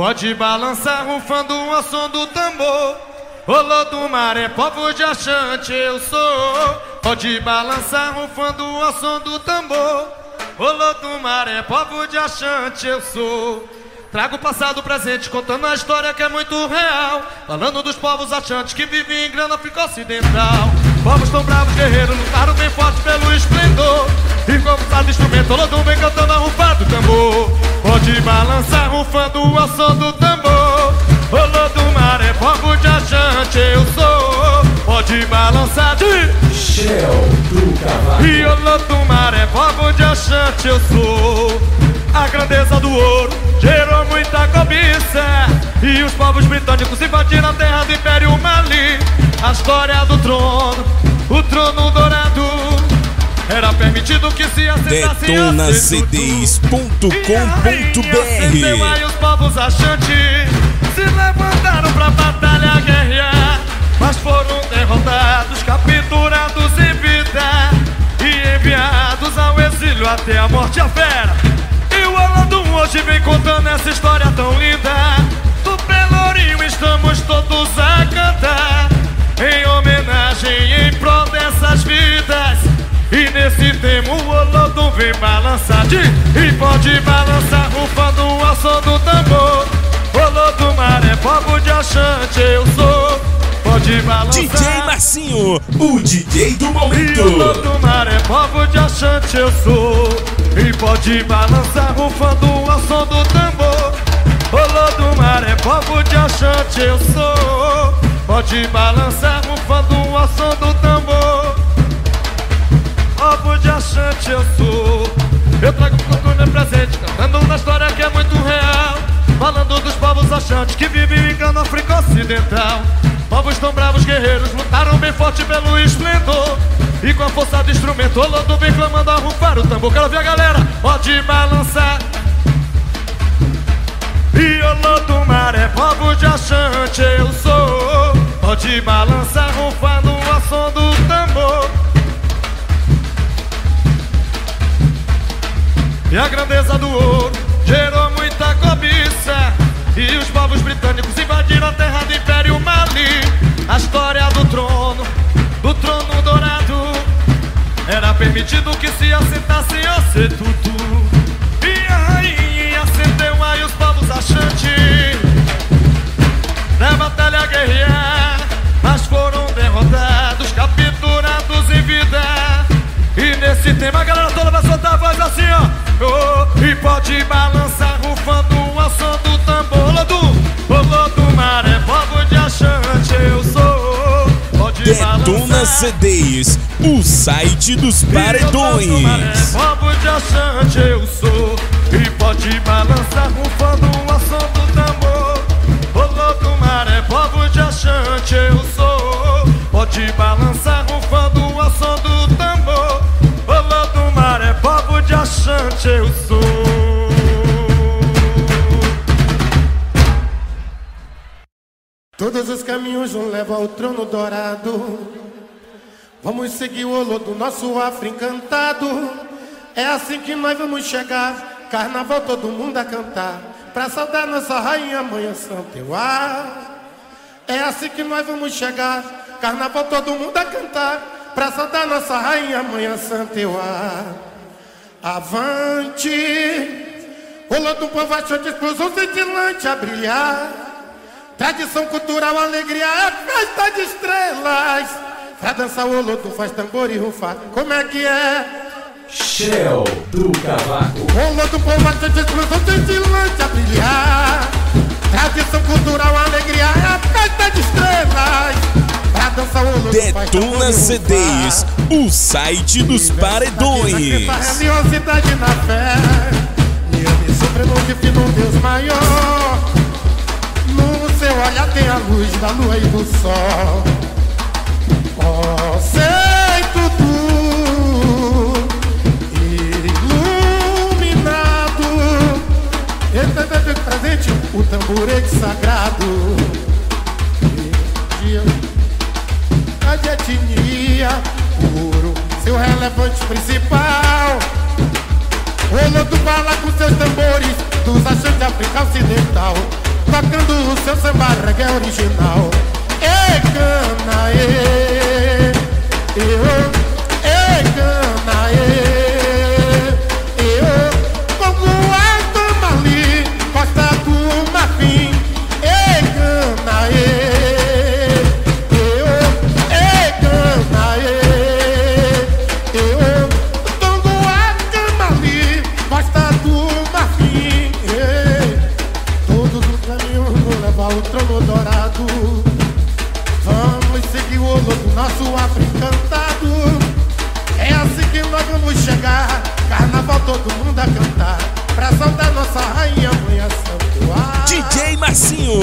Pode balançar rufando o som do tambor. Rolô do mar é povo de achante, eu sou. Pode balançar rufando o som do tambor. Rolô do mar é povo de achante, eu sou. Trago o passado presente, contando a história que é muito real. Falando dos povos achantes que vivem em grande África Ocidental. Povos tão bravos, guerreiros, lutaram bem forte pelo esplendor. E como sabe instrumento, Olodum vem cantando a rufa do tambor. Pode balançar rufando o som do tambor. Olodumar é povo de achante, eu sou. Pode balançar de Shell do Cavaco. e Olodumar é povo de achante, eu sou. A grandeza do ouro gerou muita cobiça. E os povos britânicos invadiram a terra do Império Mali. A história do trono, o trono dourado. Era permitido que se assentasse detonacds.com.br aí os povos achantes se levantaram pra batalha guerrear Mas foram derrotados, capturados em vida E enviados ao exílio até a morte a fera E hoje vem contando essa história tão linda. Do Pelourinho estamos todos a cantar. Em homenagem, em prol dessas vidas. E nesse tema o Olodum vem balançar de E pode balançar rufando o som do tambor. Olodumar é povo de achante, eu sou DJ Marcinho, o DJ do E momento. Olodumar é povo de achante, eu sou. E pode balançar rufando o som do tambor. Olodumar é povo de achante, eu sou. Pode balançar rufando o som do tambor. Povo de achante eu sou. Eu trago cultura presente Cantando uma história que é muito real. Falando dos povos achantes Que vivem em Gana, África Ocidental Povos tão bravos, guerreiros Lutaram bem forte pelo esplendor. E com a força do instrumento Olando vem clamando a rufar o tambor Quero ver a galera, pode balançar. E mar é povo de achante, eu sou. Pode balançar rufando o som do tambor. E a grandeza do ouro gerou muita cobiça. E os povos britânicos invadiram a terra do Império Mali A história do trono, do trono dourado. Era permitido que se assentasse o setutu E a rainha acendeu aí os povos achantes. Na batalha guerrear Mas foram derrotados, capturados em vida. E nesse tema a galera toda vai soltar a voz assim, ó. Oh, e pode balançar Detona. CDs, o site dos paredões. povo de achante, eu sou. E pode balançar rufando o som do tambor. Olô do mar é povo de achante, eu sou. Pode balançar rufando Todos os caminhos nos levam ao trono dourado. Vamos seguir o olor do nosso afro encantado. É assim que nós vamos chegar. Carnaval todo mundo a cantar. Pra saudar nossa rainha, mãe Santa Euá. É assim que nós vamos chegar. Carnaval todo mundo a cantar. Pra saudar nossa rainha, mãe Santa Euá. Avante! Olô do povo achou de explosão cintilante a brilhar. Tradição cultural, alegria, é festa de estrelas. Pra dançar o Olodo faz tambor e rufar. Como é que é? Shell do Cavaco. Povo a de explosão cintilante a brilhar. Tradição cultural, alegria, é festa de estrelas. Pra dançar o e Detona. CDs, o site dos paredões. Religiosidade na fé E eu me supremo de fino Deus maior Olhar tem a luz da lua e do sol. Ó, sei tudo Iluminado. Ele presente o tamborete sagrado. A de etnia Puro, seu relevante principal. O Olodo fala com seus tambores Dos achantes de África Ocidental Tocando o seu samba reggae original. Ei, cana, ei, ei, ei, ei cana.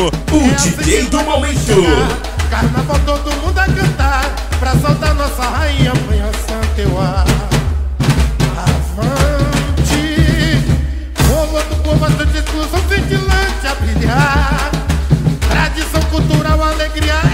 o DJ do momento. Carnaval todo mundo a cantar, pra soltar nossa rainha, manhã santo eu ar. Avante, povo do povo, a sua discussão a brilhar. Tradição cultural, alegria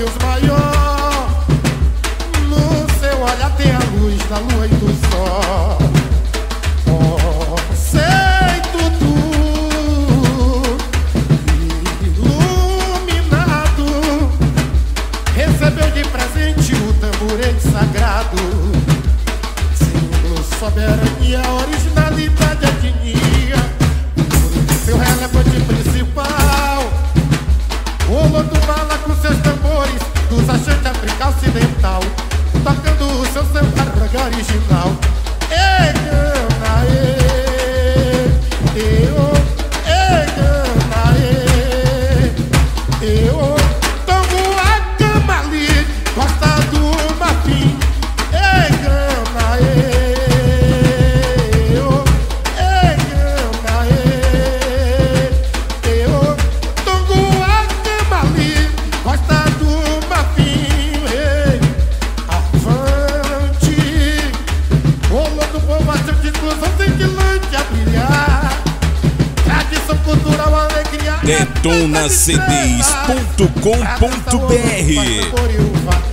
Deus maior. acds.com.br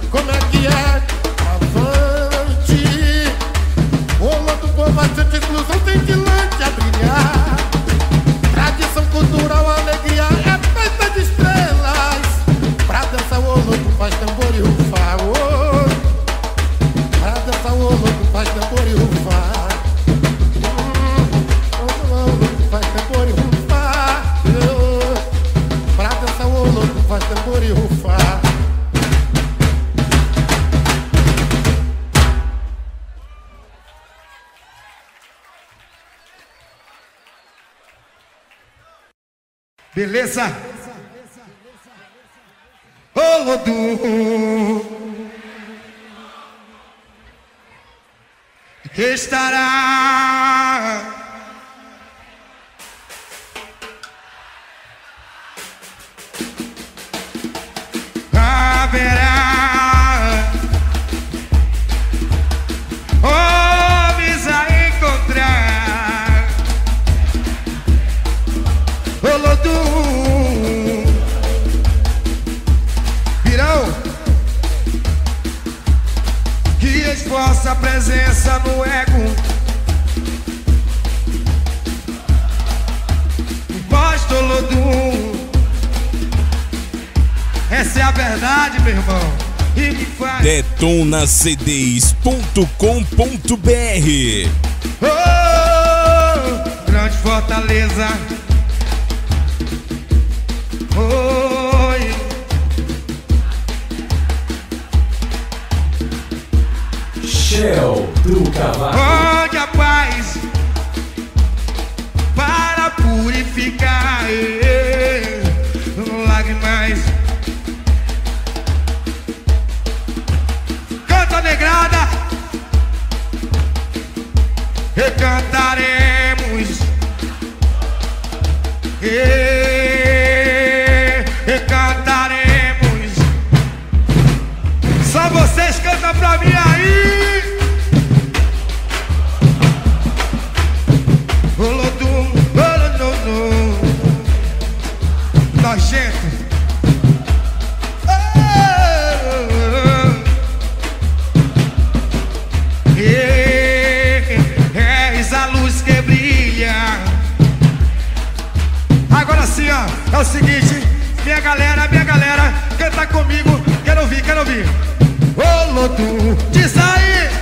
beleza? cdis.com.br. Oh, grande Fortaleza. Oi. Shell do Cavalo. Onde a paz para purificar lágrimas. recantaremos. Hey. É o seguinte, minha galera, minha galera, canta comigo, quero ouvir, quero ouvir. Ô Lodum, diz aí!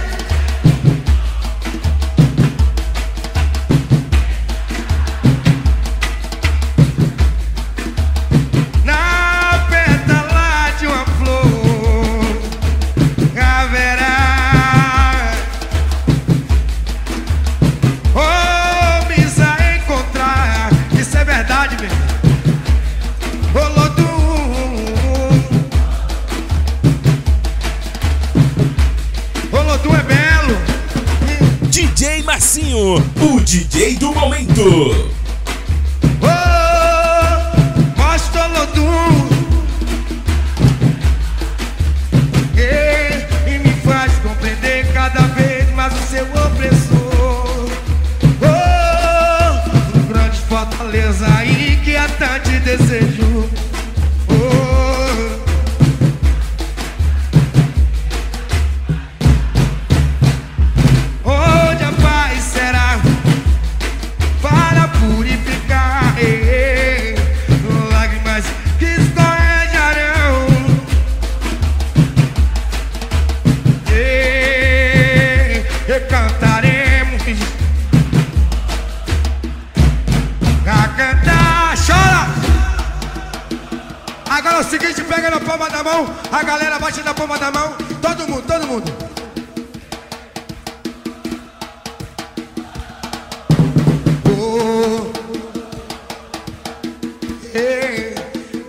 Cantaremos a cantar, chora. Agora é o seguinte, pega na palma da mão, a galera bate na palma da mão, todo mundo, todo mundo. Oh,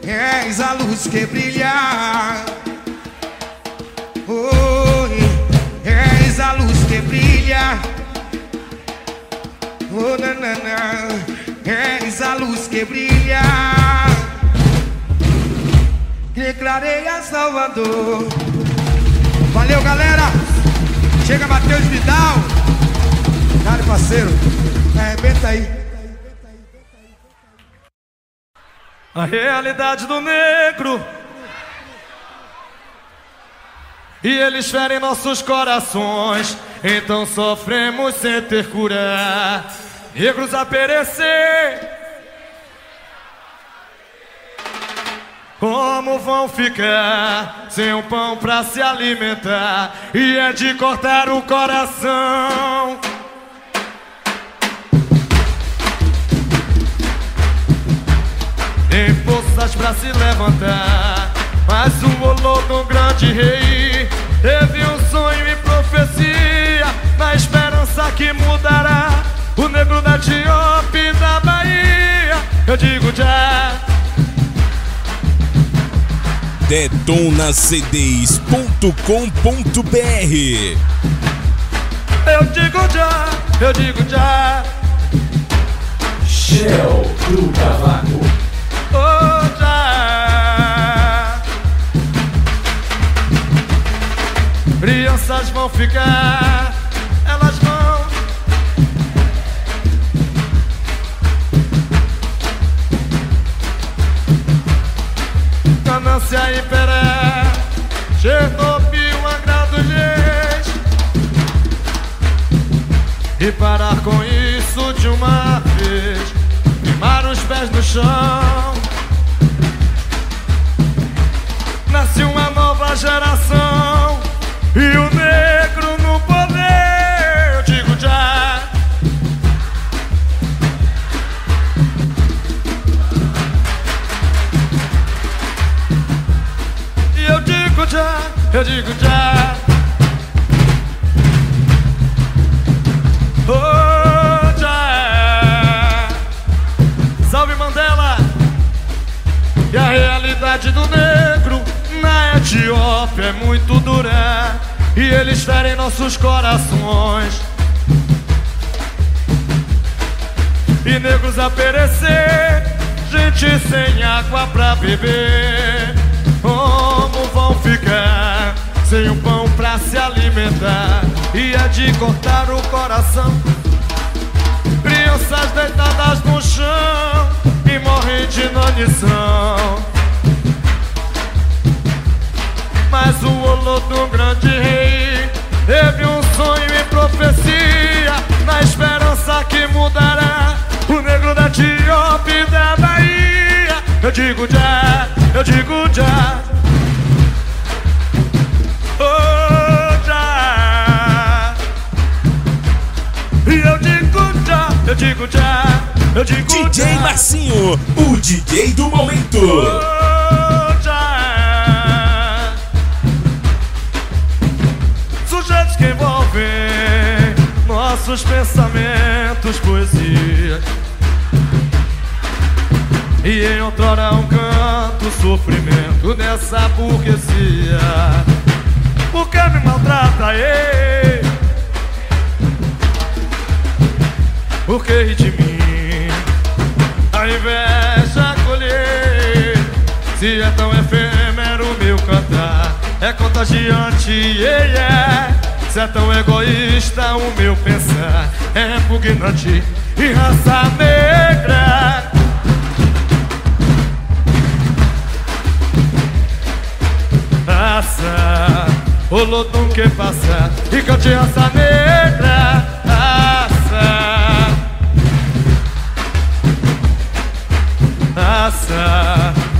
és a luz que brilha. Que brilha. Que clareia Salvador. Valeu, galera. Chega, Matheus Vidal. Cara, parceiro. Arrebenta aí. A realidade do negro. E eles ferem nossos corações. Então sofremos sem ter cura. Negros a perecer. Como vão ficar sem um pão pra se alimentar? E é de cortar o coração. Tem forças pra se levantar. Mas o olô do grande rei teve um sonho e profecia. Na esperança que mudará o negro da Etiópia da Bahia. Eu digo já. detonacds.com.br Eu digo já, eu digo já, Shell do Cavaco. oh já. Crianças vão ficar, Ganância e Peré, Chernobyl, agrado gente. E parar com isso de uma vez. Queimar os pés no chão. Nasce uma nova geração. E o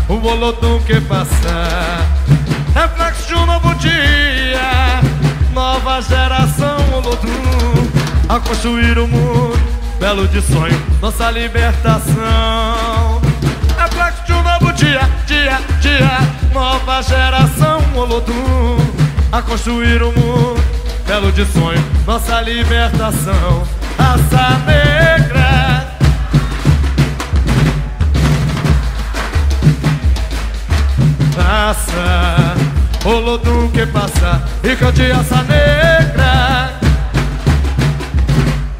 O olodum que passa. Reflexo de um novo dia Nova geração olodum A construir o mundo Belo de sonho Nossa libertação. Reflexo de um novo dia Dia, dia Nova geração Olodum A construir o mundo Belo de sonho Nossa libertação Raça negra. Raça Olodum que passa E cante raça negra.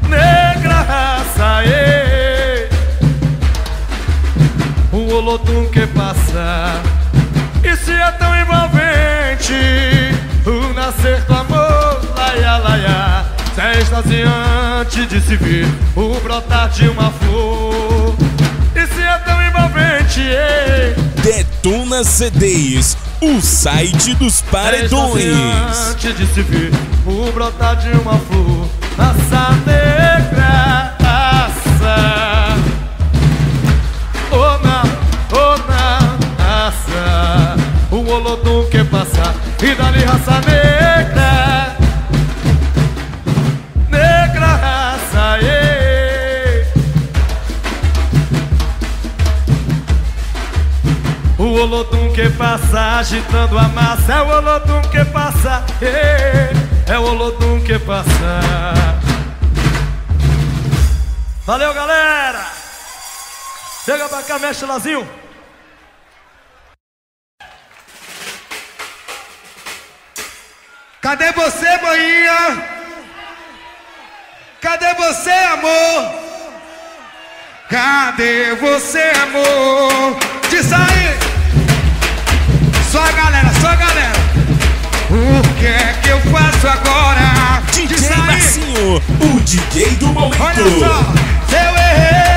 Negra raça, ei O Olodum que passa E se é tão envolvente O nascer do amor, laia, laia Se é extasiante de se ver O brotar de uma flor E se é tão envolvente, ei Detona CDs, o site dos paredões. Antes de se ver o brotar de uma flor, raça negra, raça. Oh não, raça. O olodum que passa e dali raça negra. Negra raça, yeah. O Olodum que passa agitando a massa É o Olodum que passa é, é o Olodum que passa Valeu galera Chega pra cá, mexe Lazinho Cadê você, manhinha? Cadê você, amor? Cadê você, amor? Diz aí! Só a galera, só a galera! O que é que eu faço agora? DJ! Marcinho, o DJ do momento. Olha só! Eu errei!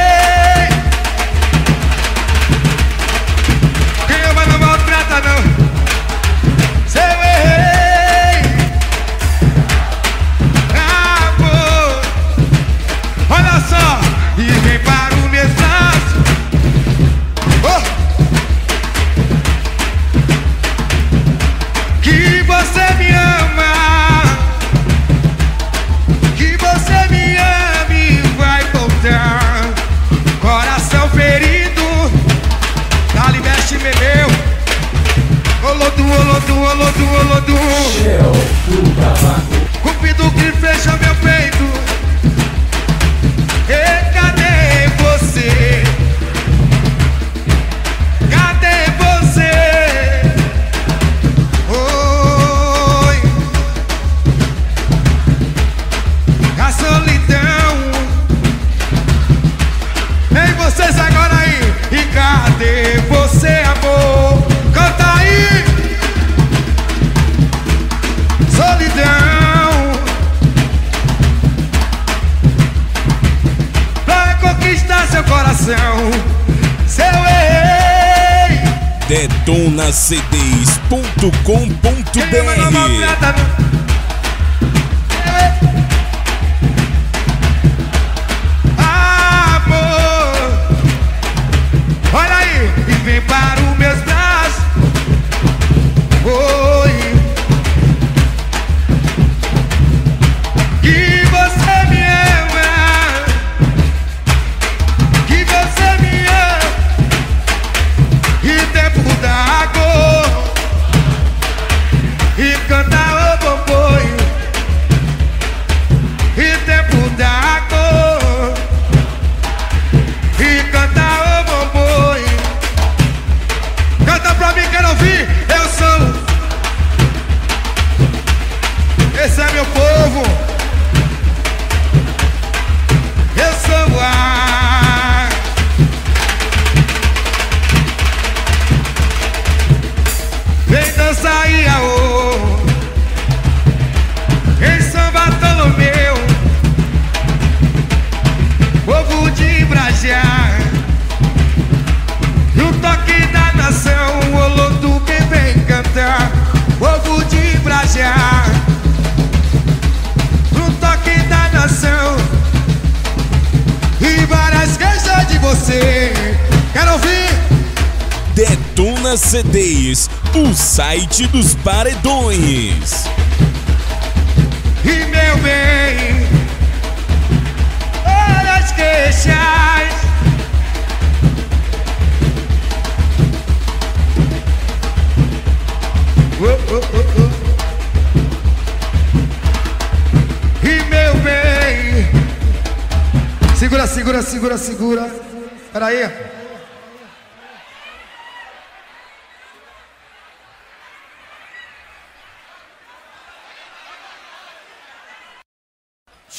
Detona CDs, o site dos paredões. E meu bem, olha as queixas. Oh, oh, oh, oh. E meu bem, segura, segura, segura, segura. Peraí.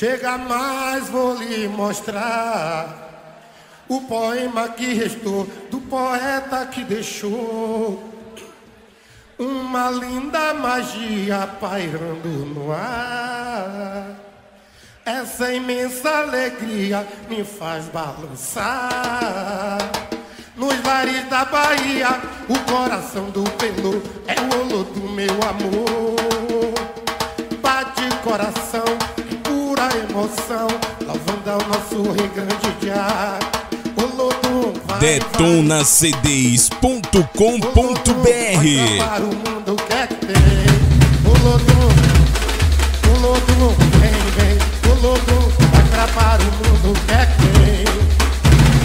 Chega mais, vou lhe mostrar o poema que restou do poeta que deixou uma linda magia pairando no ar. Essa imensa alegria me faz balançar. Nos lares da Bahia, o coração do pelo é o olor do meu amor. Bate coração, pura emoção, lavando ao nosso Rio Grande de ar. O lodo vai, detonacds.com.br Para o mundo quer que tem. O lodo, o lodo, vem, vem. O lodo vai pra para o mundo quer que tem.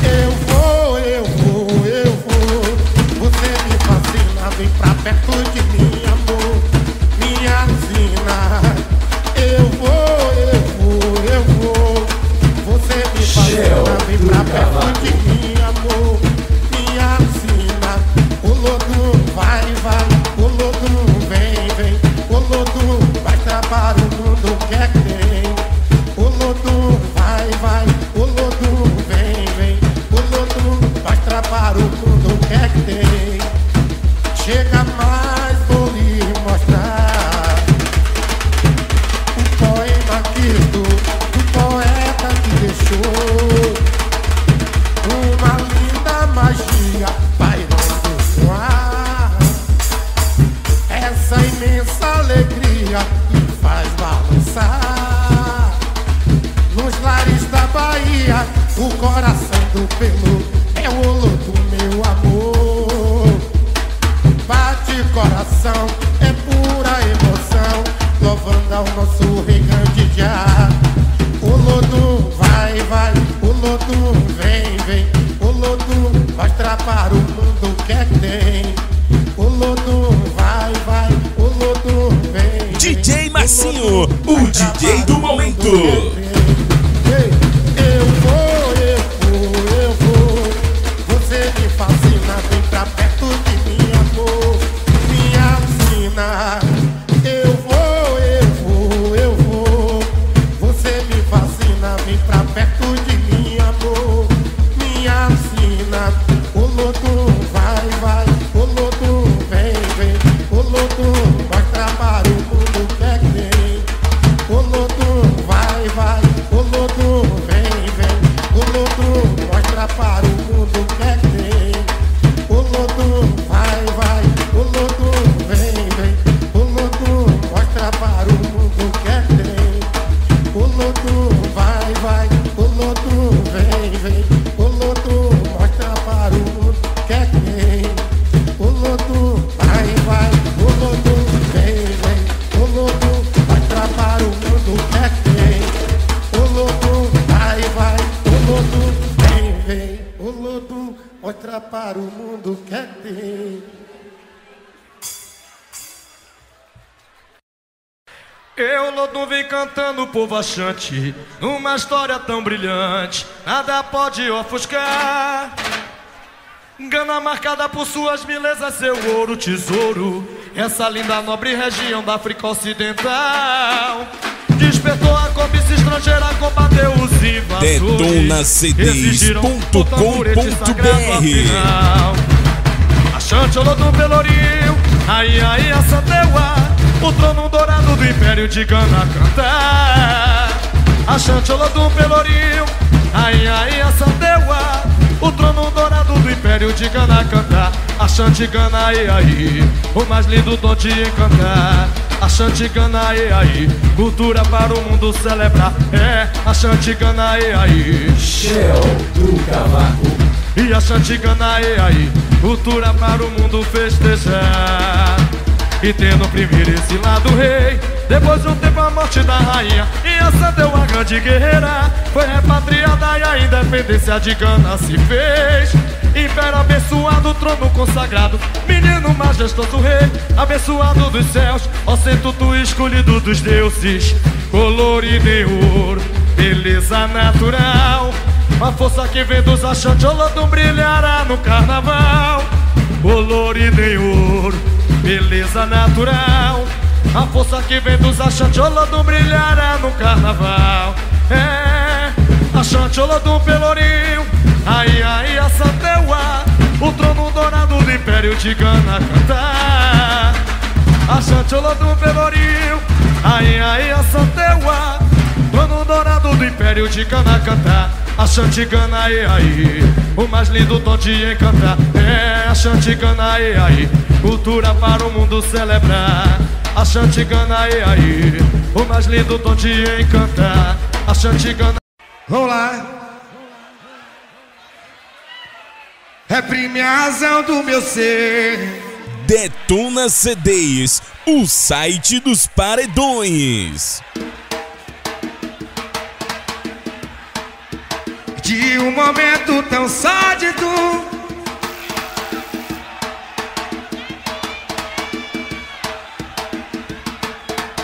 Eu vou, eu vou, eu vou. Você me fascina, vem pra perto de mim, trapar o mundo que tem. O lodo vai, vai. O lodo vem, vem. O lodo vai trapar o mundo cantando o povo achante Numa história tão brilhante Nada pode ofuscar. Gana marcada por suas belezas Seu ouro, tesouro Essa linda nobre região da África Ocidental. Despertou a cobiça estrangeira Combateu os invasores detonacds.com.br. Achante Olodum Pelourinho Aí, aí, a Santeua O trono dourado do Império de Gana canta A chanchola do Pelourinho Aí, aí, a Santeua O trono dourado do Império de Gana canta A chantigana, aí, aí O mais lindo dom de encantar. A Chantigana, aí, aí Cultura para o mundo celebrar. É, a Chantigana, aí, aí Shell do Cavaco. e a Chantigana, aí, aí Cultura para o mundo festejar E tendo oprimido esse lado rei Depois de um tempo a morte da rainha E a Santa uma grande guerreira Foi repatriada e a independência de Gana se fez Império abençoado, trono consagrado Menino majestoso rei Abençoado dos céus Ó centro escolhido dos deuses Colorido em ouro Beleza natural a força que vem dos achantes, Olodum brilhará no carnaval. Colorido em ouro, beleza natural. A força que vem dos achantes, Olodum brilhará no carnaval. É, achante Olodum Pelourinho, aí, aí, a Santeua. O trono dourado do Império de Gana cantar. Olodum Pelourinho, aí, aí, a Santeua. Trono dourado do Império de Gana cantar A Chantigana, aí, aí O mais lindo tom de encantar É a Chantigana, aí, aí Cultura para o mundo celebrar A Chantigana, aí, aí O mais lindo tom de encantar A Chantigana Vamos lá. Reprime a razão do meu ser. Detona CDs, o site dos paredões. Um momento tão sádido.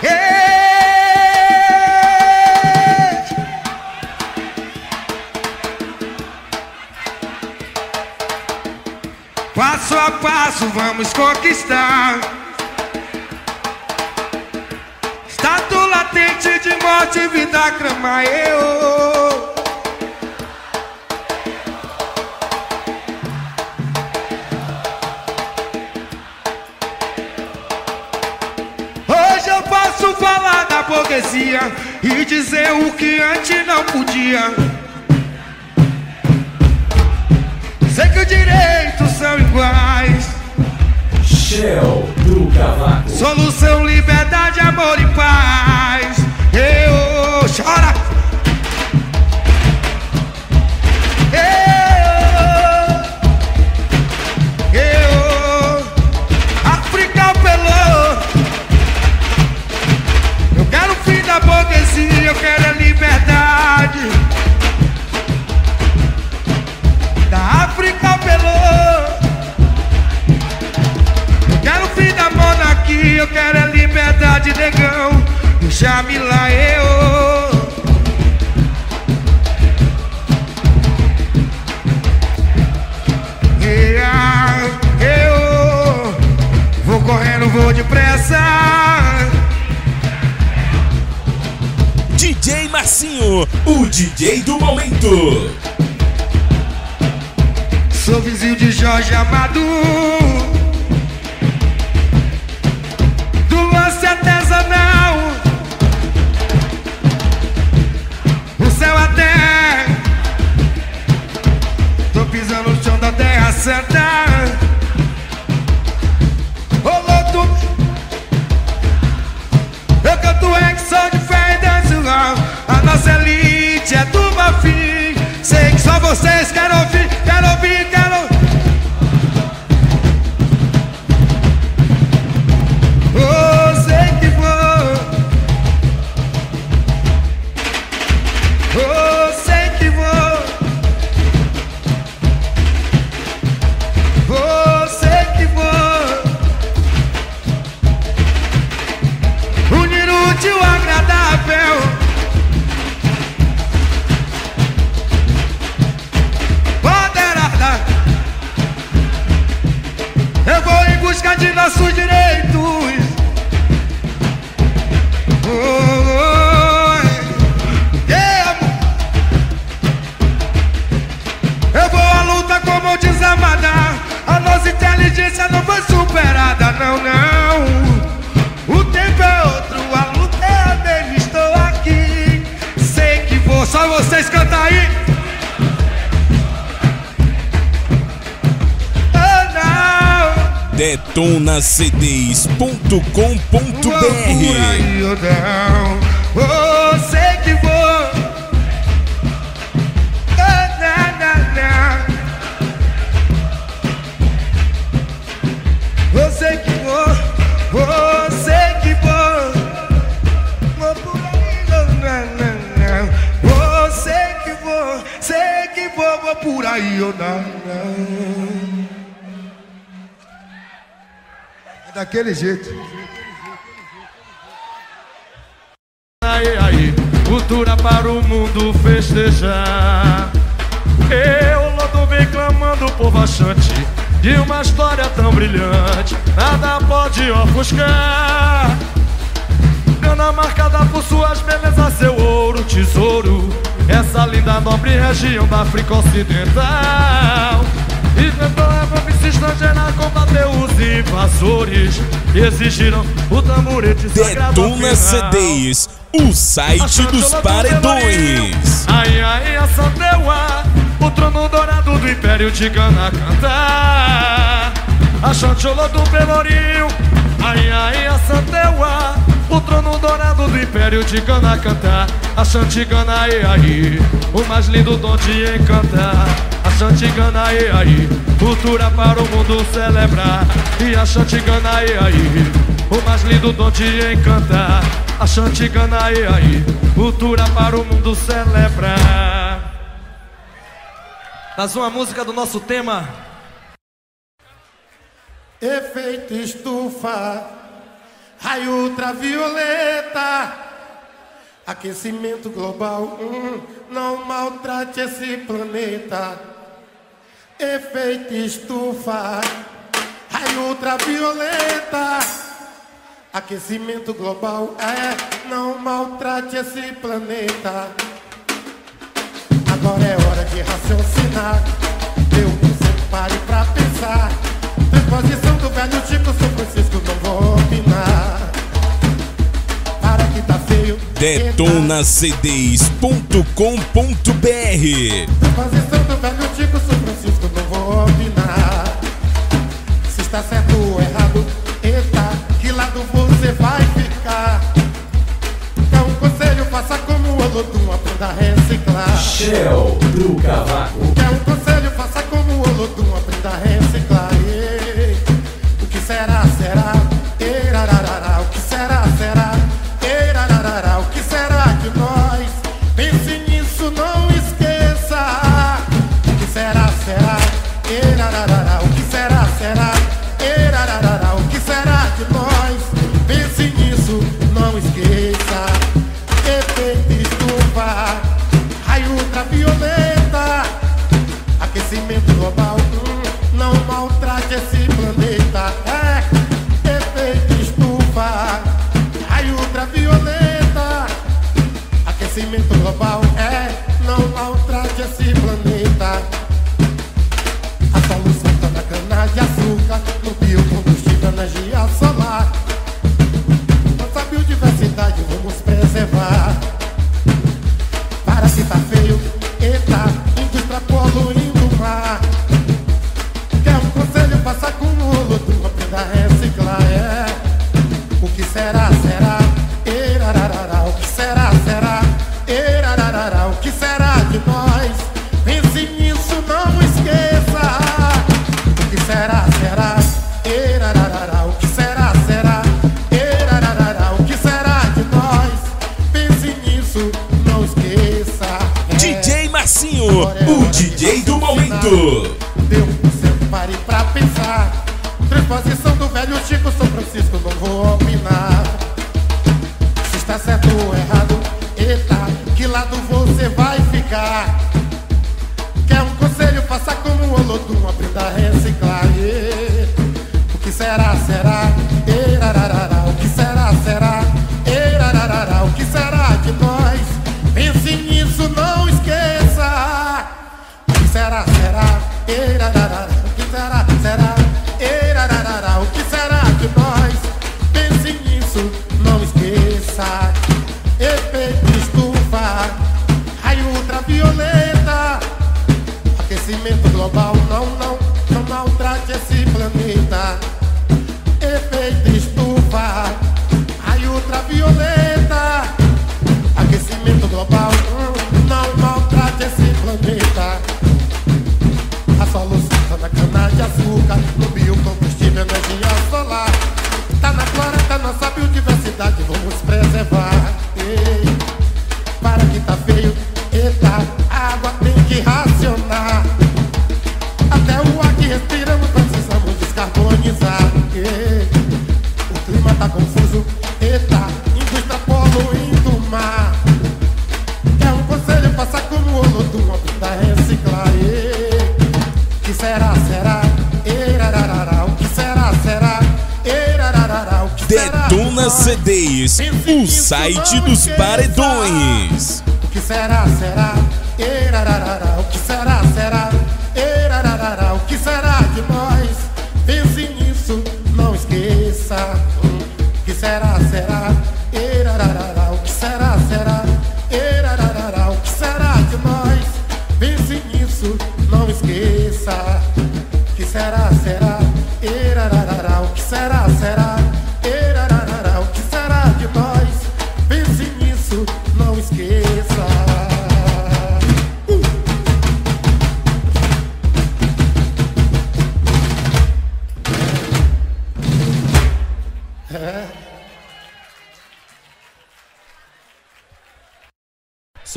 Ei! Passo a passo vamos conquistar. Estado latente de morte vida crama eu. E dizer o que antes não podia. Sei que os direitos são iguais. Shell do Cavaco. Solução, liberdade, amor e paz. Eu chora. Eu quero a liberdade, negão. Deixa-me lá, eu. Yeah, Eu vou correndo, vou depressa. DJ Marcinho, o DJ do momento. Sou vizinho de Jorge Amado. Santa. Ô louco. Eu canto Exxon de fé e danço. A nossa elite é do Bafim. Sei que só vocês útil agradável. Poderada. Eu vou em busca de nossos direitos. detonacds.com.br daquele jeito. Aí, aí, cultura para o mundo festejar. Eu, Lodo, vem clamando o povo achante de uma história tão brilhante. Nada pode ofuscar. Gana marcada por suas belezas, seu ouro, tesouro. Essa linda, nobre região da África Ocidental. Inventou a província estrangeira, combateu os invasores. E exigiram o tamborete Detona. CDs, o site dos paredões. Ai, ai, a Santeua, o trono dourado do Império de Gana cantar. A chanchola do Pelourinho, ai, ai, a Santeua, o trono dourado do Império de Gana cantar. A Chantigana, ai, ai, o mais lindo dom de encantar. Chantigana, ai, ai, cultura para o mundo celebrar. E a Chantigana, ai, ai, o mais lindo dom de encantar. A Chantigana, ai, ai, cultura para o mundo celebrar. Mais uma música do nosso tema. Efeito estufa, raio ultravioleta, aquecimento global, hum, não maltrate esse planeta. Efeito estufa, raio ultravioleta, aquecimento global, é, não maltrate esse planeta. Agora é hora de raciocinar. Eu você pare pra pensar. Transposição do velho Chico, São Francisco, não vou opinar. Para que tá feio. detonacds.com.br Transposição do velho Chico, São Olodum, aprenda a reciclar. Shell do Cavaco. Quer um conselho, faça como o Olodum, aprenda a reciclar. Do momento. Deu um certo, pare pra pensar. Transposição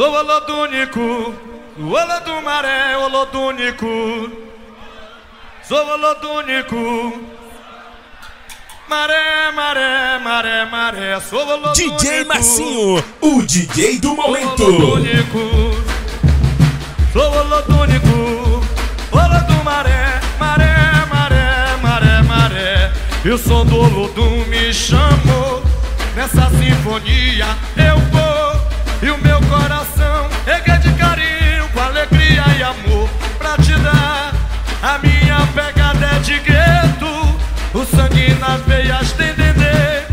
Sou Olodúnico, o olho do maré, Olodúnico. Sou Olodúnico. Maré, maré, maré, maré, sou Olodúnico. DJ Marcinho, o DJ do Sou momento. Olodúnico. Sou Olodúnico. Olho do maré, maré, maré, maré, maré. E o som do Olodum me chamou. Nessa sinfonia eu vou. E o meu coração regue de carinho, com alegria e amor pra te dar. A minha pegada é de gueto, o sangue nas veias tem dendê.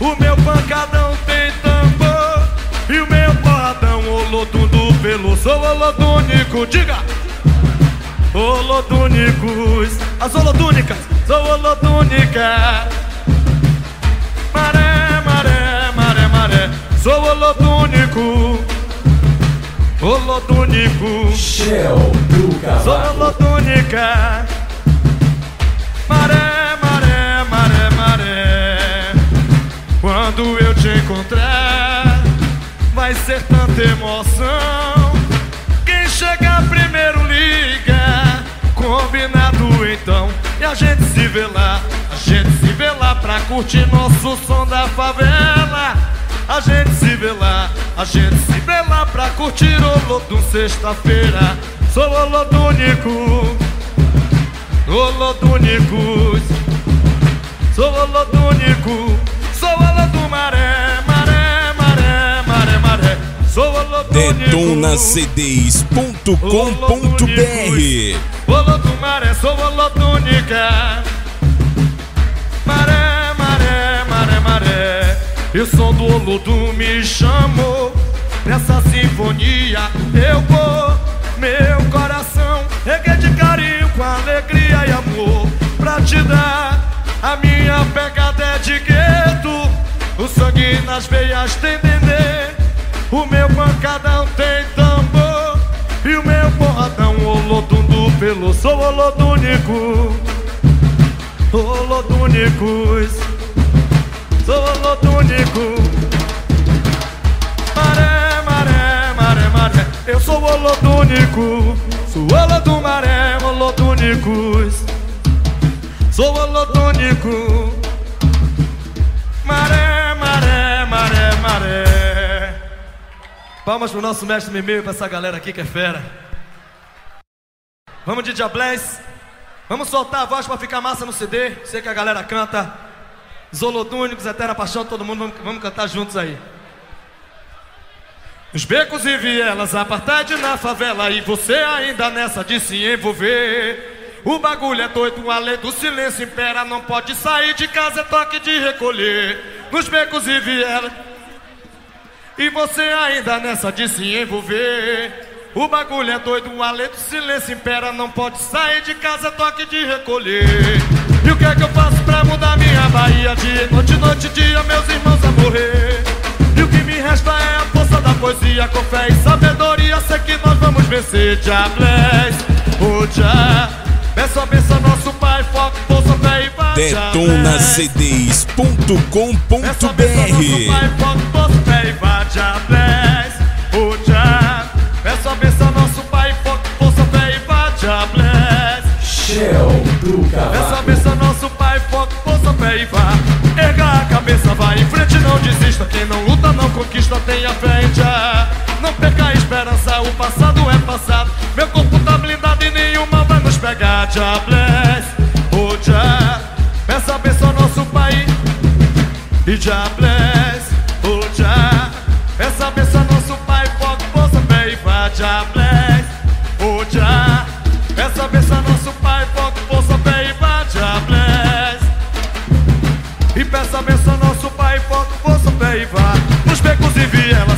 O meu pancadão tem tambor e o meu porradão olodundo pelo sou olodúnico, diga! Olodúnicos, as olodúnicas, sou olodúnica. Sou olodúnico. Olodúnico, Shell do sou Cavaco. olodúnica. Maré, maré, maré, maré. Quando eu te encontrar, vai ser tanta emoção. Quem chegar primeiro liga, combinado então. E a gente se vê lá, a gente se vê lá pra curtir nosso som da favela. A gente se vê lá, a gente se vê lá pra curtir o Lodum sexta-feira. Sou o Lodúnico, Olodúnicos. Sou Olodúnico, sou Olodum maré, maré, maré, maré, maré. Sou Olodúnico. detonacds.com.br Olodum maré, sou Olodúnica. E o som do Olodum me chamou. Nessa sinfonia eu vou. Meu coração regue de carinho com alegria e amor pra te dar. A minha pegada é de gueto. O sangue nas veias tem dendê. O meu pancadão tem tambor. E o meu porradão olodundo pelo sou olodúnico. Olodúnicos. Sou olodúnico. Maré, maré, maré, maré. Eu sou olodúnico. Sou olodum maré, olodúnicos. Sou olodúnico. Maré, maré, maré, maré. Palmas pro nosso mestre Mimeu e pra essa galera aqui que é fera. Vamos de Diablés. Vamos soltar a voz pra ficar massa no CD. Sei que a galera canta. Zolodúnicos, Eterna Paixão, todo mundo, vamos, vamos cantar juntos aí. Os becos e vielas, apartheid na favela E você ainda nessa de se envolver. O bagulho é doido, a lei do silêncio impera Não pode sair de casa, é toque de recolher. Nos becos e vielas E você ainda nessa de se envolver O bagulho é doido, a lei do silêncio impera Não pode sair de casa, toque de recolher. E o que é que eu faço pra mudar minha Bahia? Dia, noite, noite, dia, meus irmãos a morrer. E o que me resta é a força da poesia Com fé e sabedoria sei que nós vamos vencer. Diablés, o dia Peço a benção nosso Pai Foco, força, fé e paz detonacds.com.br Peço a benção nosso Pai Foco, força, fé e paz Diablés, o Do Peço a Cavaco. benção ao nosso Pai Foco, força, fé e vá. Erga a cabeça, vai em frente, não desista. Quem não luta não conquista, tenha fé em já Não perca a esperança, o passado é passado. Meu corpo tá blindado e nenhum mal vai nos pegar. Já bless, oh já Peça a benção ao nosso Pai. E Diablés, o Dia. Essa benção nosso pai, foco, força, fé e vá, Diablés, o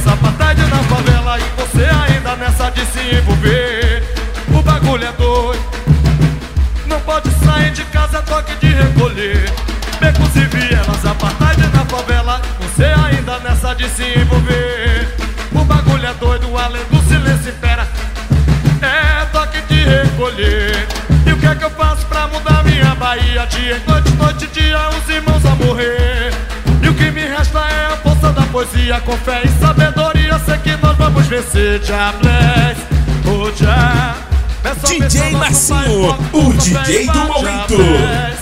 vielas, apartheid na favela e você ainda nessa de se envolver. O bagulho é doido. Não pode sair de casa, toque de recolher. Becos e vielas, apartheid na favela. Você ainda nessa de se envolver. O bagulho é doido, além do silêncio impera. É toque de recolher. E o que é que eu faço pra mudar minha Bahia? Dia e noite, noite e dia, os irmãos a morrer. E o que me resta é poesia. Com fé e sabedoria, sei que nós vamos vencer. Diablés, dia. Peço a DJ nosso Marcinho, o DJ do momento. Diablés.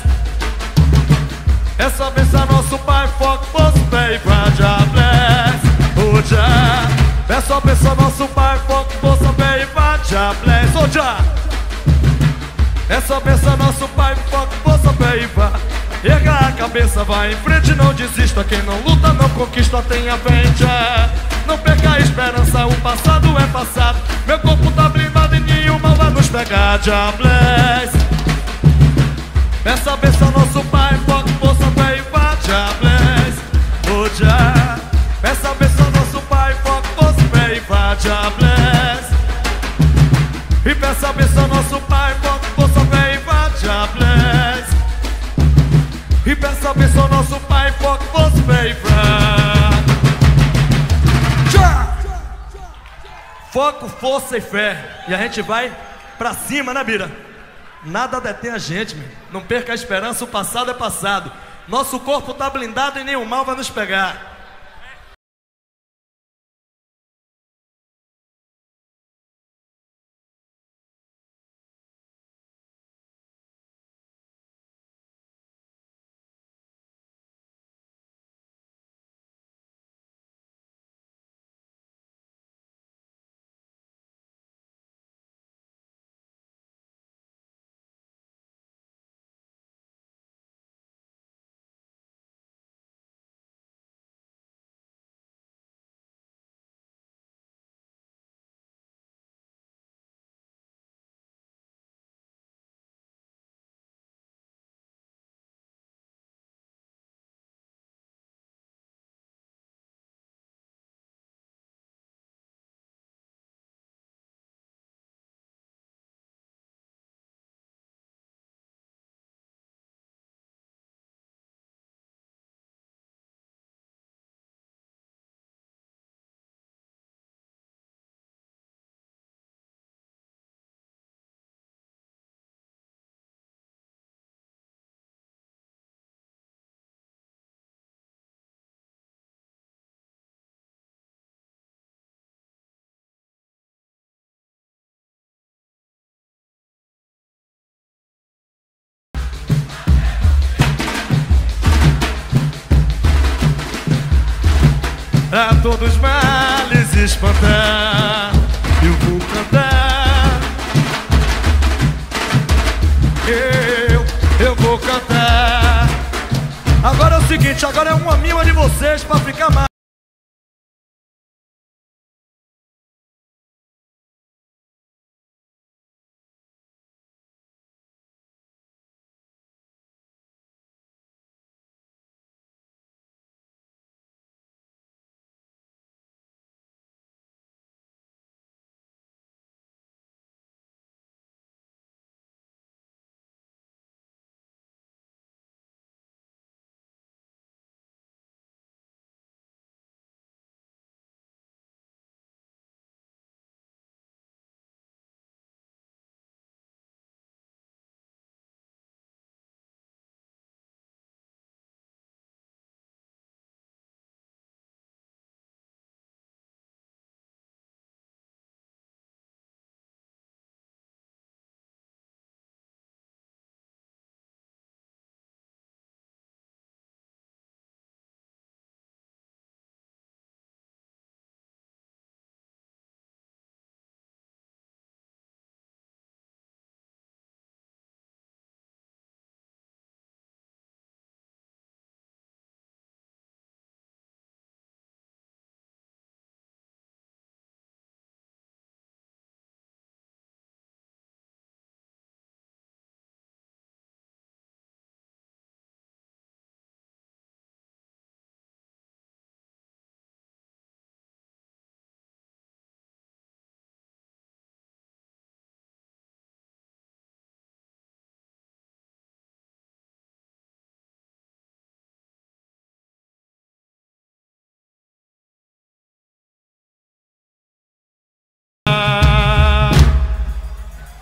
Essa benção nosso pai, foco, força, fé e vá, Diablés, oh dia. Peço a benção nosso pai, foco, força, fé e vá, Diablés, oh dia. Essa benção nosso pai, foco, força, fé e vá. Erga a cabeça, vai em frente, não desista. Quem não luta, não conquista, tenha em Jah. Não perca a esperança, o passado é passado. Meu corpo tá blindado e nenhum mal vai nos pegar, Diablés. Peça a benção nosso pai, foco, força, fé e vá, Diablés. Oh, Jah. Peça a benção nosso pai, foco, força, fé e vá, Diablés. E peça a benção nosso peça a benção nosso pai, foco, força, fé e vá. Jah. Foco, força e fé. E a gente vai pra cima, né, Bira? Nada detém a gente, meu. Não perca a esperança, o passado é passado. Nosso corpo tá blindado e nenhum mal vai nos pegar. A todos os males espantar. Eu vou cantar. Eu, eu vou cantar. Agora é o seguinte, agora é uma mima de vocês pra ficar mais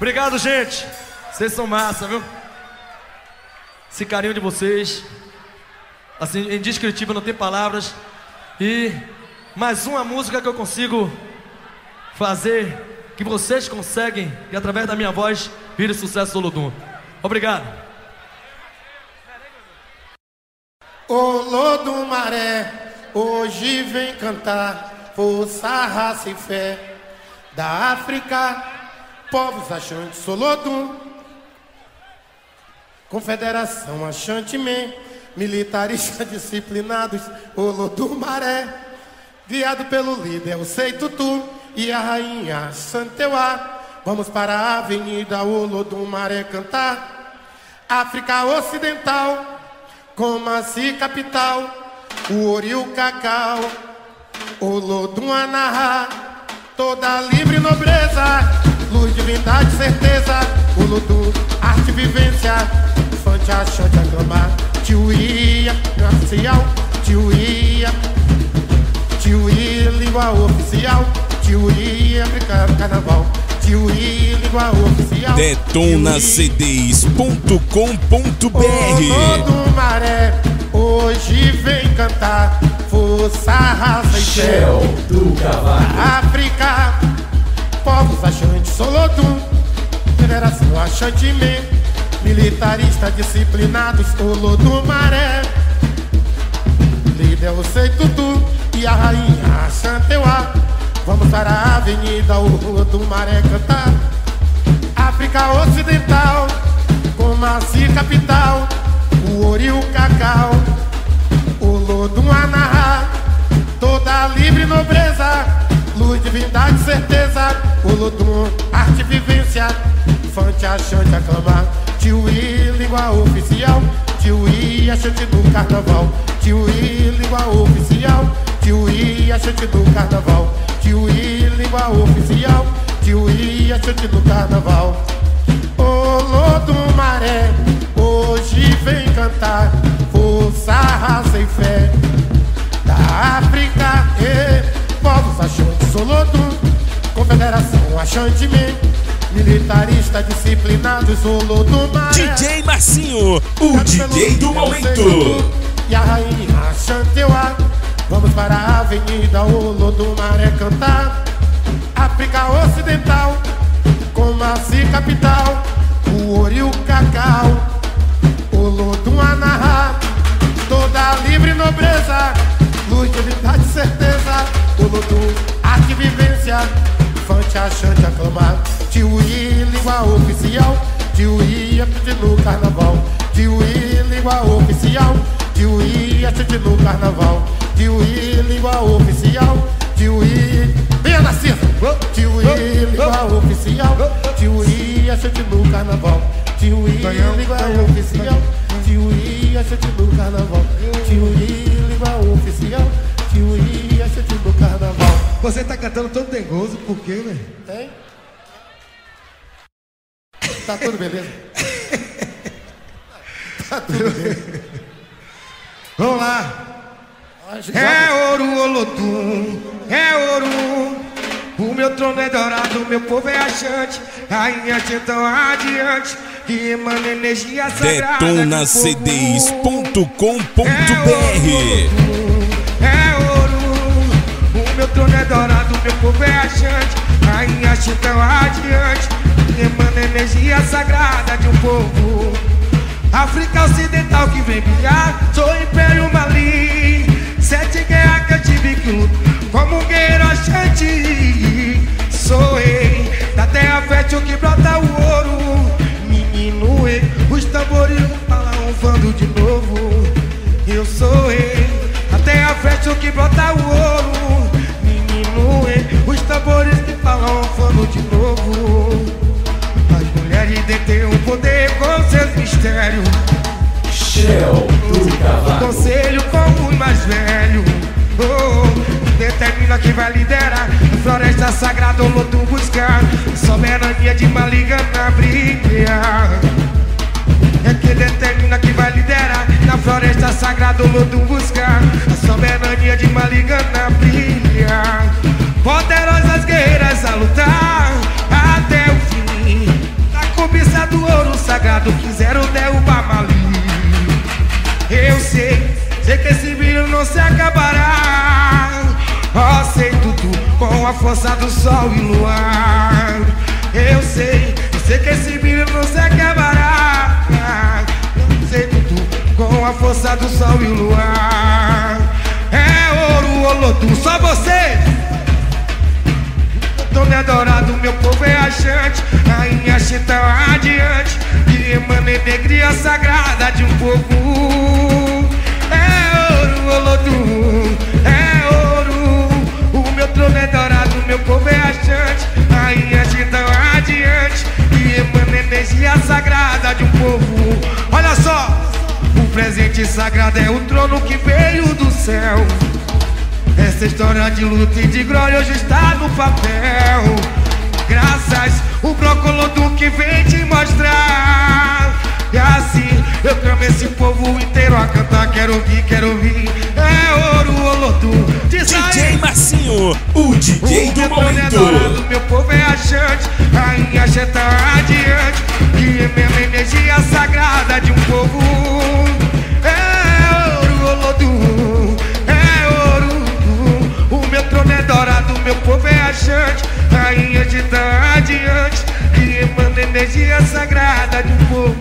Obrigado, gente. Vocês são massa, viu? Esse carinho de vocês. Assim, indescritível, não tem palavras. E mais uma música que eu consigo fazer, que vocês conseguem, e através da minha voz, vire sucesso do Ludum. Obrigado. Ô do maré, hoje vem cantar força, raça e fé da África, povos achantes, Solodum, Confederação Achante Men, militaristas disciplinados, Olodum Maré, guiado pelo líder, o Sei Tutu e a rainha Santeuá. Vamos para a Avenida Olodum Maré cantar, África Ocidental Coma-se capital, o ouro e o cacau, o lodum anarra, toda livre nobreza, luz, divindade, certeza, o lodum, arte, vivência, fante, achante, aclamar, tio ia, oficial, tio ia, tio ia, língua oficial, tio ia, brincar carnaval. DetonaCDs.com.br do maré hoje vem cantar. Força, raça e fé. do cavalo. África, povos achantes, Solodum, Federação Achante Men, militaristas disciplinados, Olodum Maré. Líder o Tutu e a rainha Xanteuá. Vamos para a avenida, o rua do Maré cantar África Ocidental, Comaci capital O e o cacau, o lodo anarra Toda livre nobreza, luz, divindade, certeza O lodo, arte, vivência, fante, achante, aclamar Tiuí, língua oficial. Tiuí, achante do carnaval. Tiuí, língua oficial. Tiuí, achante do carnaval. Tiuí, língua oficial. Tiuí, achante do carnaval. Olô do maré Hoje vem cantar. Força, raça e fé. Da África e Povos achantes Olodum Confederação Achante Men Militarista disciplinados do Maré. DJ Marcinho, o DJ do momento. E a rainha Xanteuá Vamos para a avenida Olo do Maré cantar. África Ocidental Comaci capital. O ouro e o cacau Olo do Anarra Toda livre nobreza Luz, divindade, certeza Olo do arte vivência Fante, achante, aclamar Tiuí, língua oficial Tiuí, apete no carnaval Tiuí, língua oficial Tiuí, achante no carnaval Tiuí, língua oficial. Tiuí, venha na cena. Tiuí, língua oficial. Tiuí, achante no carnaval. Tiuí, língua oficial. Tiuí, achante no carnaval. Tiuí, oficial. Tiuí, achante no carnaval. Você tá cantando todo dengoso, por quê, velho? Tem? Tá tudo beleza? tá tudo bem. Vamos lá. É ouro, Olodum, é ouro. O meu trono é dourado, meu povo é achante. Rainha de tão adiante, que emana energia sagrada. DetonaCDs.com.br É ouro, o meu trono é dourado, meu povo é achante. Rainha de tão adiante, que emana energia sagrada de um povo. África Ocidental que vem brilhar, sou Império Mali. Sete guerras que eu tive que lutar Como um guerreiro achante mistérios Shell do Cavalo. Conselho com o mais velho. Oh, determina quem vai liderar. Floresta sagrada, o lodo buscar. Soberania de maligana brilha. É que determina quem vai liderar. Na floresta sagrada, o lodo buscar. A soberania de maligana brilha. Poderosas guerreiras a lutar até o fim. sagrado quiseram derrubar Mali. Eu sei, sei que esse vídeo não se acabará. Aceito tudo com a força do sol e luar. Eu sei, sei que esse vídeo não se acabará. Aceito tudo com a força do sol e luar. É ouro, olotu, só você. Dono é dourado, meu povo é achante. Rainha tão adiante. Que emana alegria sagrada de um povo. É ouro, Olodum, é ouro. O meu trono é dourado, meu povo é achante. Rainha tão adiante. Que emana energia sagrada de um povo. Olha só, o presente sagrado é o trono que veio do céu essa história de luta e de glória hoje está no papel. Graças o Brocolodu que vem te mostrar. E assim eu chamo esse povo inteiro a cantar. Quero ouvir, quero ouvir. É ouro, Olodu. DJ Marcinho, o DJ do É momento. dourado, meu povo é achante, rainha jeta adiante, que é mesmo energia sagrada de um povo. Achante, rainha jeta adiante, que emana energia sagrada de um povo.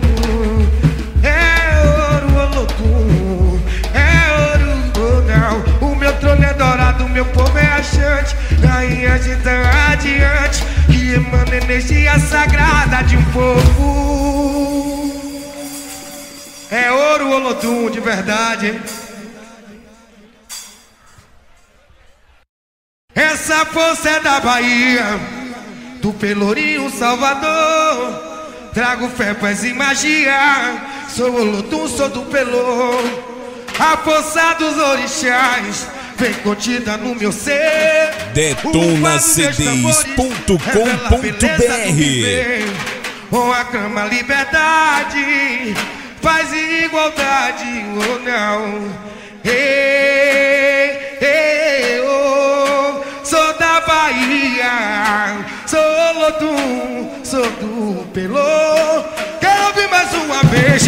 É ouro, Olodu, é ouro, não. O meu trono é dourado, meu povo é achante, rainha de tão adiante, que emana energia sagrada de um povo. É ouro, Olodum, de verdade, hein? Essa força é da Bahia, do Pelourinho, Salvador. Trago fé, paz e magia. Sou Olodum, sou do Pelô. A força dos orixás vem contida no meu ser. detonacds.com.br Com a cama, liberdade, paz e igualdade, ou não. Ei, ei, oh, da Bahia, sou Olodum, sou do Pelô. Quero ouvir mais uma vez.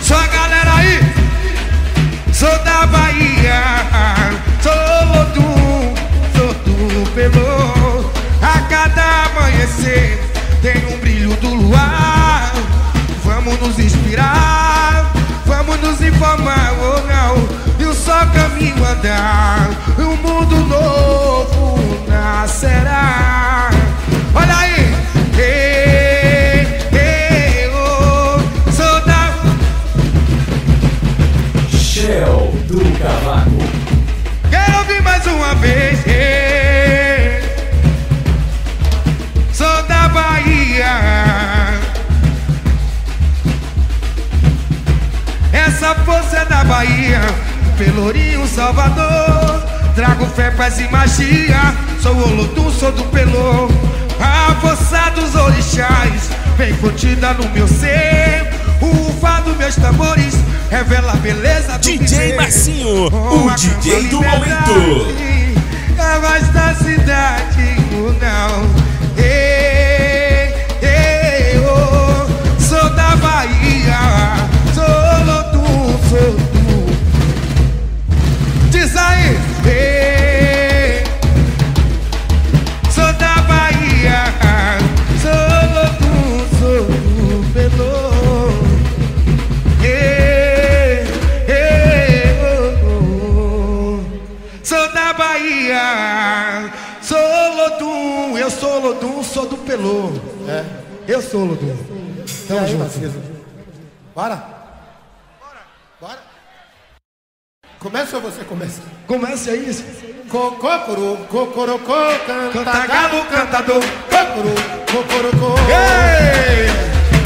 Só a galera aí. Sou da Bahia, sou Olodum, sou do Pelô. A cada amanhecer tem um brilho do luar. Vamos nos inspirar, vamos nos informar, ou não. E o só caminho andar, um mundo novo nascerá. Olha aí, ei, ei, oh, sou da Shell do Cavaco. Quero ouvir mais uma vez. eh. Sou da Bahia. Essa força é da Bahia, Pelourinho, Salvador. Trago fé, paz e magia. Sou Olodum, sou do Pelô. A força dos orixás vem contida no meu ser. O fado meus tambores revela a beleza do DJ viver. Marcinho, o DJ do momento. A voz da cidade, o não. Ei, ei, oh, sou da Bahia, sou Olodum, sou do. Diz aí, sou da Bahia, sou do ei, oh, oh. Sou da Bahia, sou Lodum, eu sou Lodum, sou do Pelô. É. Eu sou Lodum. Tamo aí, junto. Marcelo? Bora? Bora? Começa ou você começa? Começa aí. Cococoro, cocorocô, canta, galo, cantador. Cocoro, cocorocô. Ei!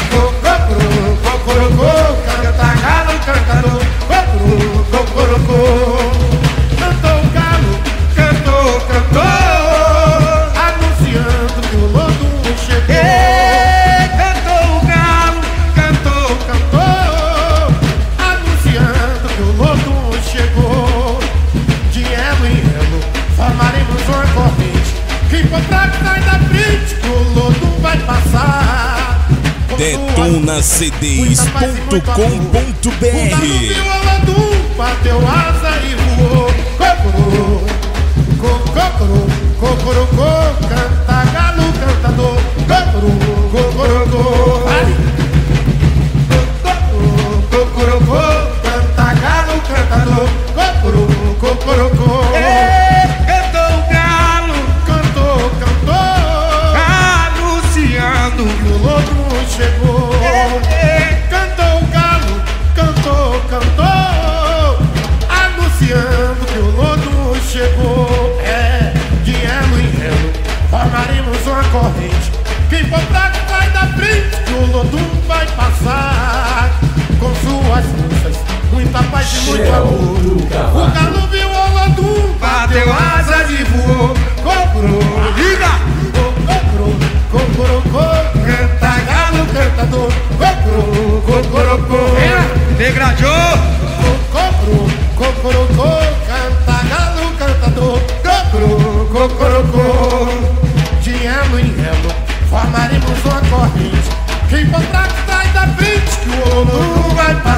Cococoro, cocorocô, canta galo, cantador. Cocoro, cocorocô. detunacds.com.br Bateu asa e voou, cocorô, cocorô, cocorô, canta galo cantador, cocorô, cocorô, cocorô, cocorô, canta galo cantador, cocorô, cocorô. O e muito amor. O Calúbio Olodum bateu asas e voou. Comprou, liga! Cocorô, cocorocô, canta galo cantador. Cocorô, cocorocô, degradou. Cocorô, cocorocô, canta galo cantador. Cocorô, cocorocô. De ano em elo, formaremos uma corrente. Quem contrata sai da frente que o Olodum vai parar.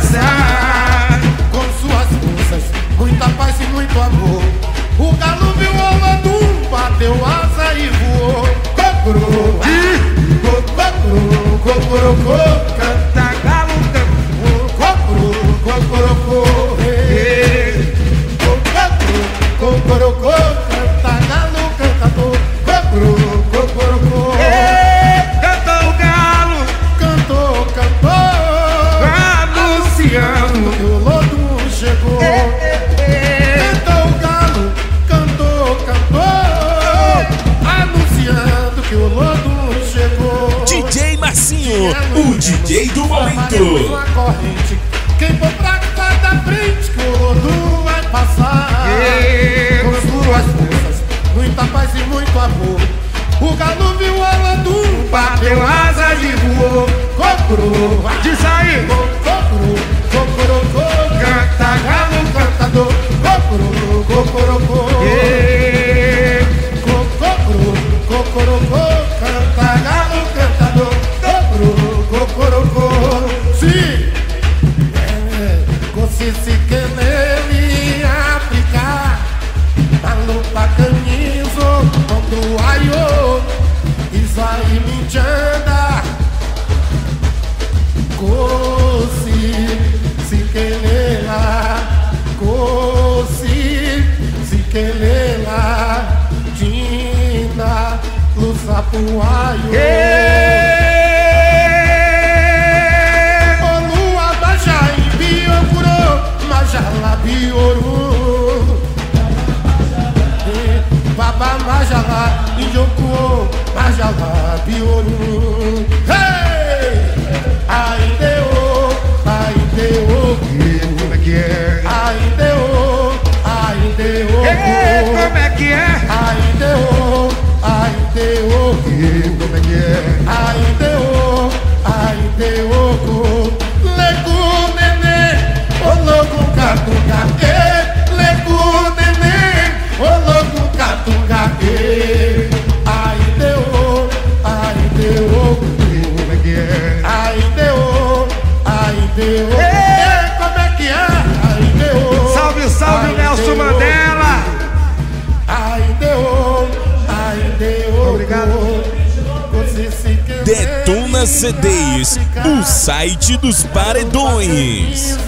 CDs, o site dos paredões.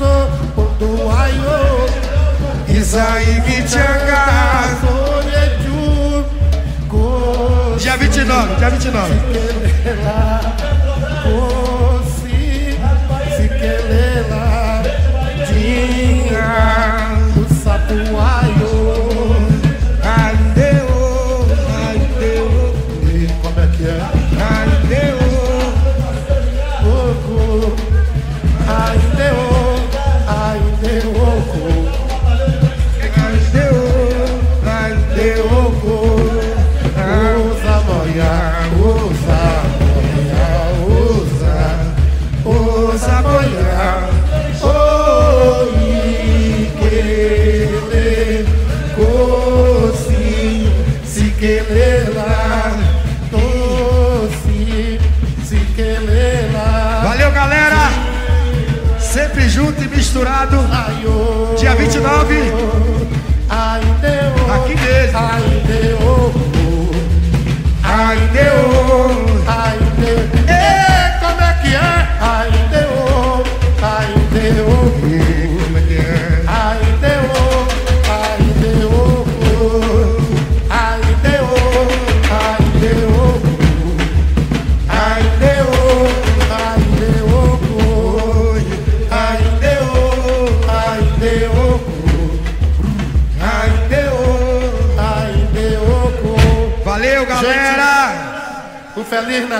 Dia 29, dia 29. misturado. Dia 29. Aqui mesmo. Ainda deu. Ainda deu.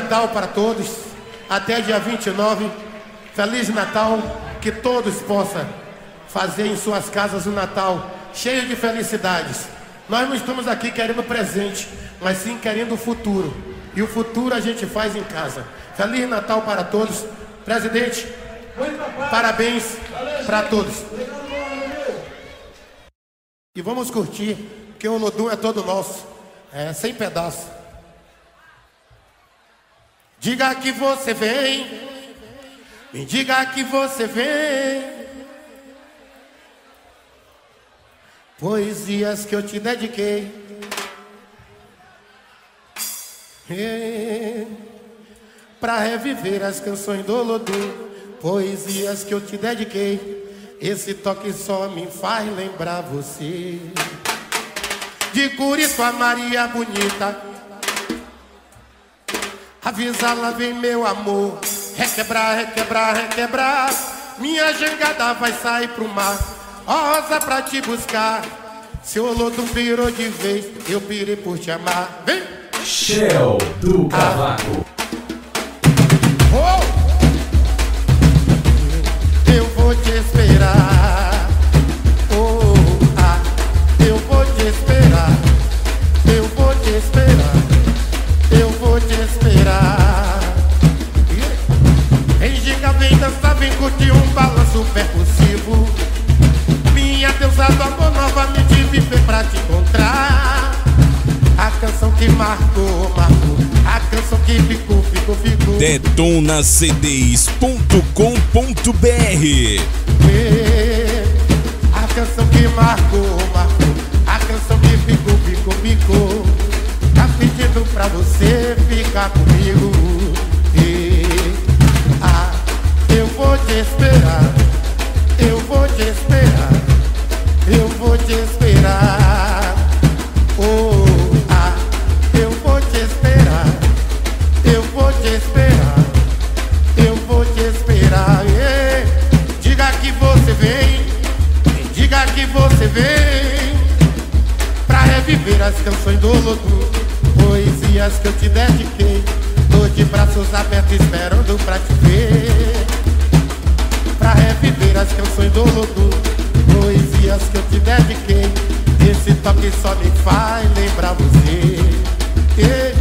Natal para todos. Até dia 29. Feliz Natal. Que todos possam fazer em suas casas um Natal cheio de felicidades. Nós não estamos aqui querendo presente, mas sim querendo o futuro. E o futuro a gente faz em casa. Feliz Natal para todos. Presidente, parabéns para todos. E vamos curtir, que o Lodum é todo nosso. É, sem pedaço. Diga que você vem, me diga que você vem. Poesias que eu te dediquei. Pra reviver as canções do Lodum. Poesias que eu te dediquei. Esse toque só me faz lembrar você. De Curiço a Maria Bonita. Avisa lá vem meu amor. Requebrar, requebrar, requebrar. Minha jangada vai sair pro mar. Rosa pra te buscar. Se o lodo virou de vez, eu pirei por te amar. Vem! Shell do Cavaco. Oh! Eu vou te esperar. Oh, ah, eu vou te esperar. Eu vou te esperar. Vou te esperar. Vem giga, vem dançar, vem curtir um balanço percussivo. Minha deusa do amor novamente viver pra te encontrar. A canção que marcou, marcou. A canção que ficou, ficou, ficou. detonacds.com.br A canção que marcou, marcou A canção que ficou, ficou, ficou Pedindo pra você ficar comigo. E, ah, Eu vou te esperar Eu vou te esperar Eu vou te esperar. Oh, ah, eu vou te esperar Eu vou te esperar eu vou te esperar. Diga que você vem, diga que você vem pra reviver as canções do Lodum, poesias que eu te dediquei. Tô de braços abertos esperando pra te ver, pra reviver as canções do Lodum, poesias que eu te dediquei. Esse toque só me faz lembrar você. É.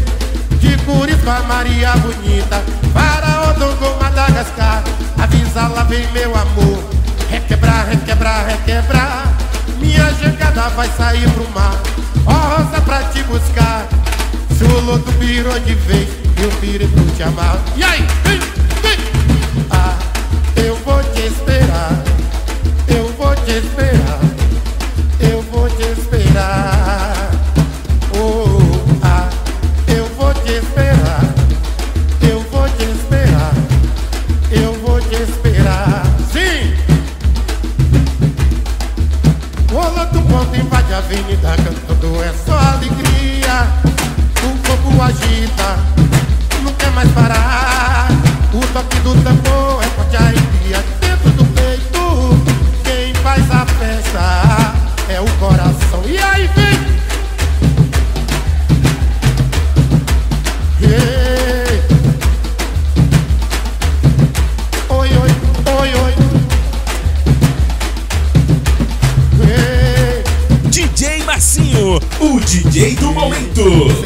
De Curitiba, Maria Bonita Faraó do Madagascar Avisa lá vem meu amor Requebrar, requebrar, requebrar Minha jangada vai sair pro mar Ó rosa pra te buscar Se o lodo virou de vez Eu virei por te amar E aí, vem, vem Ah, eu vou te esperar Eu vou te esperar Eu vou te esperar Oh, ah, eu vou te esperar. Eu vou te esperar. Eu vou te esperar. Sim! O outro ponto invade a avenida cantando é só alegria. O corpo agita, não quer mais parar. O toque do tambor é forte arrepia dentro do peito. Quem faz a festa é o coração. E aí vem! Oi, oi, oi, oi. DJ Marcinho, o DJ do momento.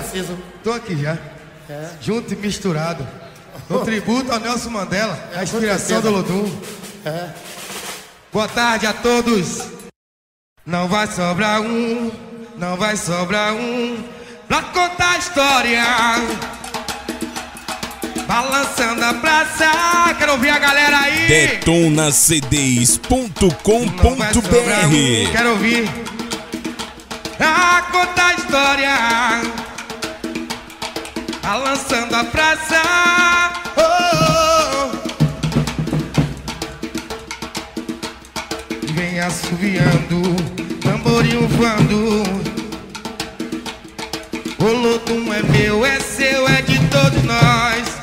aceso. Tô aqui já. É. Junto e misturado. Um oh. tributo ao Nelson Mandela, é, a inspiração do Lodum. É. Boa tarde a todos. Não vai sobrar um, não vai sobrar um pra contar a história. Balançando a praça, quero ouvir a galera aí. Detonacds.com.br um, Quero ouvir. Pra contar a história. Alançando a praça. Oh, oh, oh. Vem assoviando, tamborim voando. O lotum é meu, é seu, é de todos nós.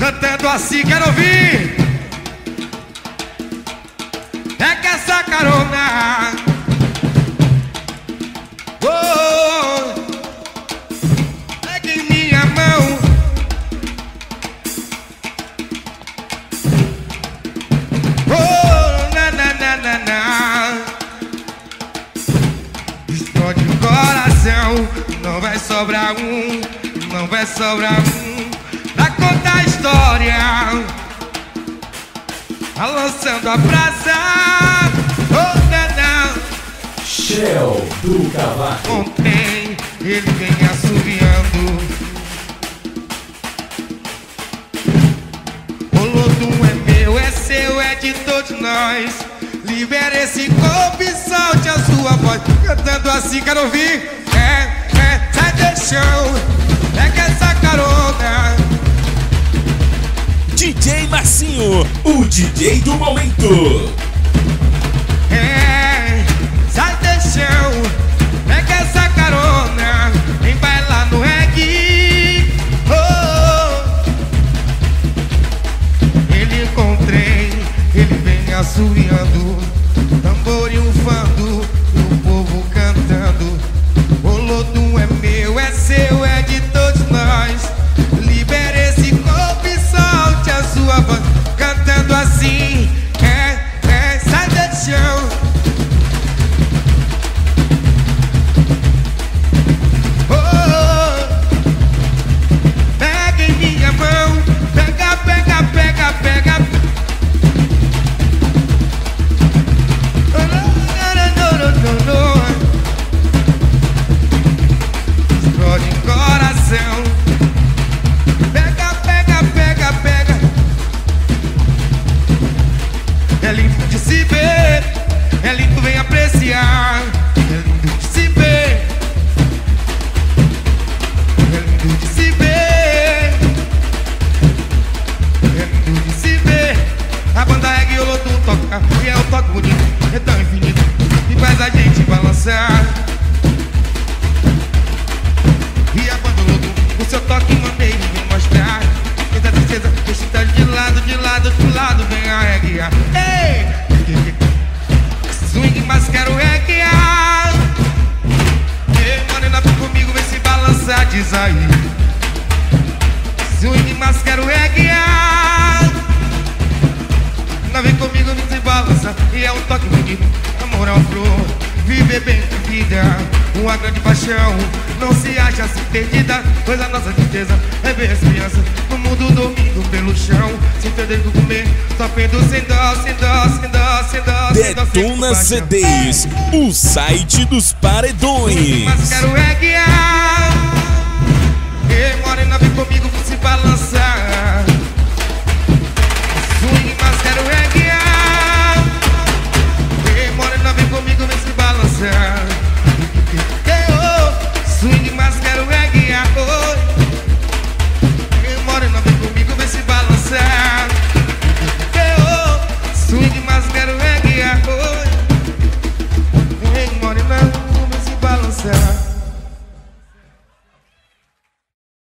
Cantando assim, quero ouvir. É que essa carona não vai sobrar um, não vai sobrar um pra contar a história. lançando a praça, oh nanã. Shell do cavaco. Ontem ele vem assoviando. O lodo é meu, é seu, é de todos nós. Libera esse corpo e solte a sua voz. Cantando assim, quero ouvir. É, é, sai do chão. Pega essa carona. DJ Marcinho, o DJ do momento. É, sai do chão. assoviando tambor.